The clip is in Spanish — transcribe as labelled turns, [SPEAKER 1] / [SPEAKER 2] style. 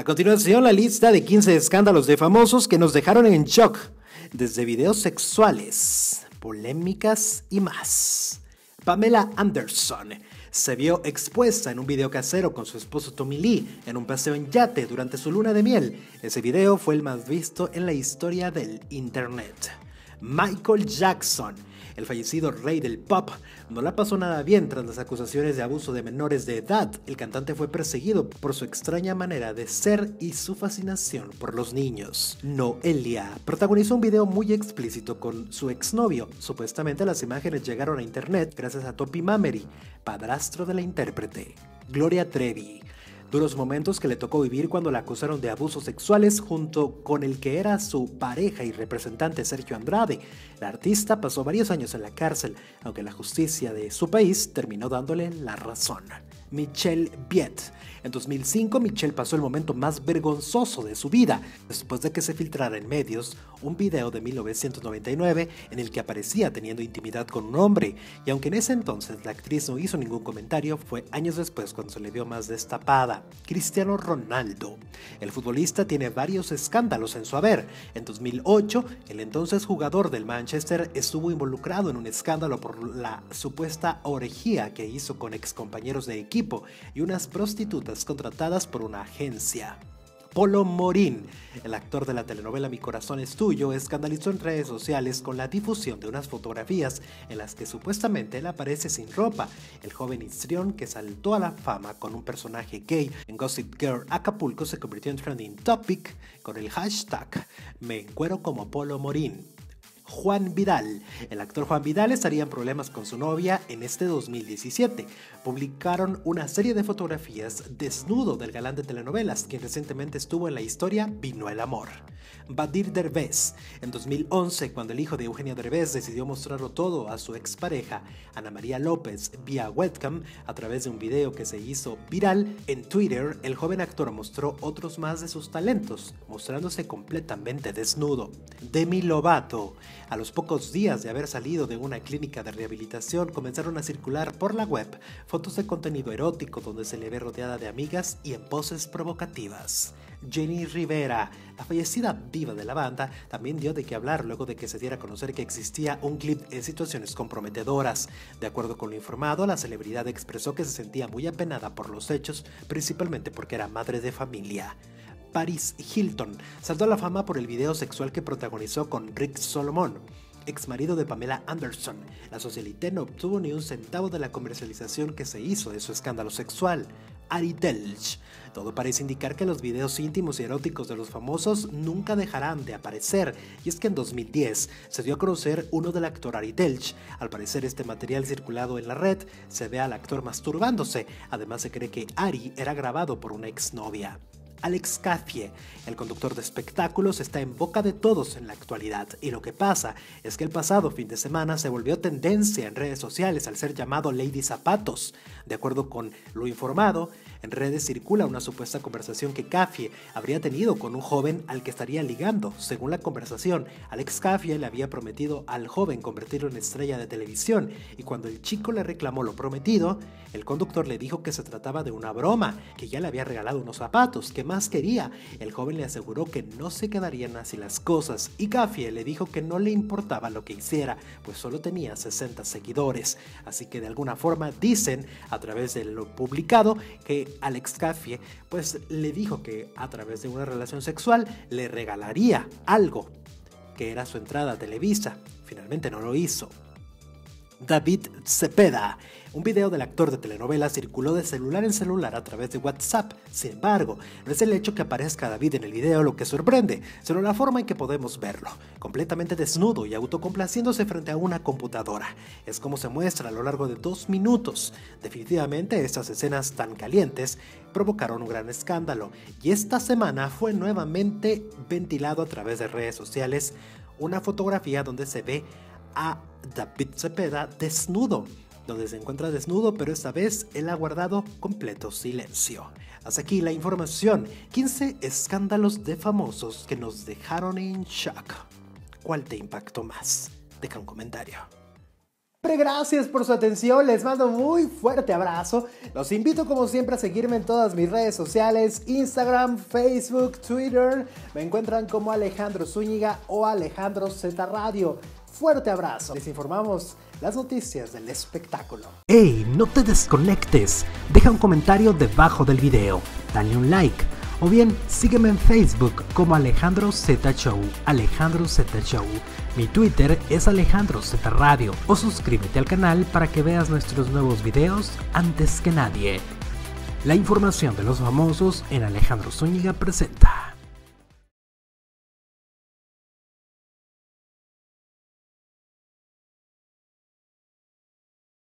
[SPEAKER 1] A continuación, la lista de 15 escándalos de famosos que nos dejaron en shock, desde videos sexuales, polémicas y más. Pamela Anderson se vio expuesta en un video casero con su esposo Tommy Lee en un paseo en yate durante su luna de miel. Ese video fue el más visto en la historia del Internet. Michael Jackson el fallecido rey del pop no la pasó nada bien tras las acusaciones de abuso de menores de edad. El cantante fue perseguido por su extraña manera de ser y su fascinación por los niños. Noelia protagonizó un video muy explícito con su exnovio. Supuestamente las imágenes llegaron a internet gracias a Topi Mamery, padrastro de la intérprete. Gloria Trevi Duros momentos que le tocó vivir cuando la acusaron de abusos sexuales junto con el que era su pareja y representante Sergio Andrade. La artista pasó varios años en la cárcel, aunque la justicia de su país terminó dándole la razón. Michelle Viet. En 2005, Michelle pasó el momento más vergonzoso de su vida, después de que se filtrara en medios un video de 1999 en el que aparecía teniendo intimidad con un hombre, y aunque en ese entonces la actriz no hizo ningún comentario, fue años después cuando se le vio más destapada. Cristiano Ronaldo. El futbolista tiene varios escándalos en su haber. En 2008, el entonces jugador del Manchester estuvo involucrado en un escándalo por la supuesta orgía que hizo con excompañeros de equipo y unas prostitutas contratadas por una agencia. Polo Morín, el actor de la telenovela Mi corazón es tuyo, escandalizó en redes sociales con la difusión de unas fotografías en las que supuestamente él aparece sin ropa. El joven histrión que saltó a la fama con un personaje gay en Gossip Girl Acapulco se convirtió en trending topic con el hashtag Me encuero como Polo Morín. Juan Vidal. El actor Juan Vidal estaría en problemas con su novia en este 2017. Publicaron una serie de fotografías desnudo del galán de telenovelas, quien recientemente estuvo en la historia Vino el Amor. Badir Derbez. En 2011, cuando el hijo de Eugenio Derbez decidió mostrarlo todo a su expareja, Ana María López, vía webcam, a través de un video que se hizo viral en Twitter, el joven actor mostró otros más de sus talentos, mostrándose completamente desnudo. Demi Lovato. A los pocos días de haber salido de una clínica de rehabilitación, comenzaron a circular por la web fotos de contenido erótico donde se le ve rodeada de amigas y en poses provocativas. Jenny Rivera, la fallecida diva de la banda, también dio de qué hablar luego de que se diera a conocer que existía un clip en situaciones comprometedoras. De acuerdo con lo informado, la celebridad expresó que se sentía muy apenada por los hechos, principalmente porque era madre de familia. Paris Hilton saltó a la fama por el video sexual que protagonizó con Rick Solomon, ex marido de Pamela Anderson. La socialité no obtuvo ni un centavo de la comercialización que se hizo de su escándalo sexual. Ari Telch. Todo parece indicar que los videos íntimos y eróticos de los famosos nunca dejarán de aparecer, y es que en 2010 se dio a conocer uno del actor Ari Telch. Al parecer este material circulado en la red se ve al actor masturbándose, además se cree que Ari era grabado por una exnovia. Alex Caffie, el conductor de espectáculos, está en boca de todos en la actualidad y lo que pasa es que el pasado fin de semana se volvió tendencia en redes sociales al ser llamado Lady Zapatos. De acuerdo con lo informado, en redes circula una supuesta conversación que Caffie habría tenido con un joven al que estaría ligando. Según la conversación, Alex Caffie le había prometido al joven convertirlo en estrella de televisión y cuando el chico le reclamó lo prometido, el conductor le dijo que se trataba de una broma, que ya le había regalado unos zapatos, que más quería. El joven le aseguró que no se quedarían así las cosas y Caffie le dijo que no le importaba lo que hiciera, pues solo tenía 60 seguidores. Así que de alguna forma dicen a través de lo publicado que Alex Caffie, pues le dijo que a través de una relación sexual le regalaría algo, que era su entrada a Televisa. Finalmente no lo hizo. David Cepeda. Un video del actor de telenovela circuló de celular en celular a través de WhatsApp. Sin embargo, no es el hecho que aparezca David en el video lo que sorprende, sino la forma en que podemos verlo, completamente desnudo y autocomplaciéndose frente a una computadora. Es como se muestra a lo largo de dos minutos. Definitivamente estas escenas tan calientes provocaron un gran escándalo y esta semana fue nuevamente ventilado a través de redes sociales una fotografía donde se ve a David Cepeda desnudo, donde se encuentra desnudo, pero esta vez él ha guardado completo silencio. Hasta aquí la información, 15 escándalos de famosos que nos dejaron en shock. ¿Cuál te impactó más? Deja un comentario. Gracias por su atención, les mando un muy fuerte abrazo. Los invito como siempre a seguirme en todas mis redes sociales, Instagram, Facebook, Twitter. Me encuentran como Alejandro Zúñiga o Alejandro Z Radio. Fuerte abrazo. Les informamos las noticias del espectáculo.
[SPEAKER 2] ¡Hey! No te desconectes. Deja un comentario debajo del video. Dale un like o bien sígueme en Facebook como Alejandro Z Show, Alejandro Z Show. Mi Twitter es Alejandro Z Radio o suscríbete al canal para que veas nuestros nuevos videos antes que nadie. La información de los famosos en Alejandro Zúñiga presenta.